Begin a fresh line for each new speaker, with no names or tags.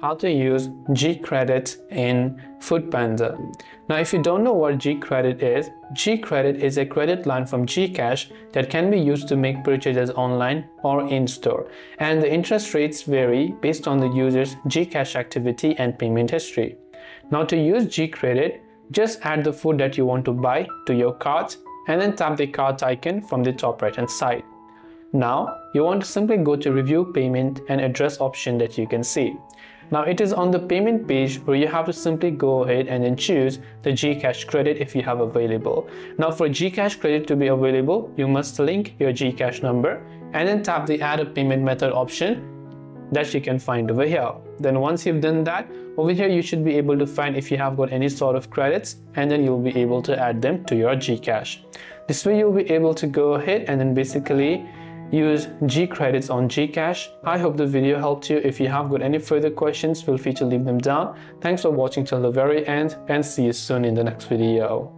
how to use G Credit in Foodpanda. Now, if you don't know what G Credit is, G Credit is a credit line from Gcash that can be used to make purchases online or in store. And the interest rates vary based on the user's Gcash activity and payment history. Now, to use G Credit, just add the food that you want to buy to your cart and then tap the cart icon from the top right hand side. Now, you want to simply go to review payment and address option that you can see. Now it is on the payment page where you have to simply go ahead and then choose the Gcash credit if you have available. Now for Gcash credit to be available, you must link your Gcash number and then tap the add a payment method option that you can find over here. Then once you've done that, over here you should be able to find if you have got any sort of credits and then you'll be able to add them to your Gcash. This way you'll be able to go ahead and then basically use G credits on Gcash. I hope the video helped you. If you have got any further questions, feel free to leave them down. Thanks for watching till the very end and see you soon in the next video.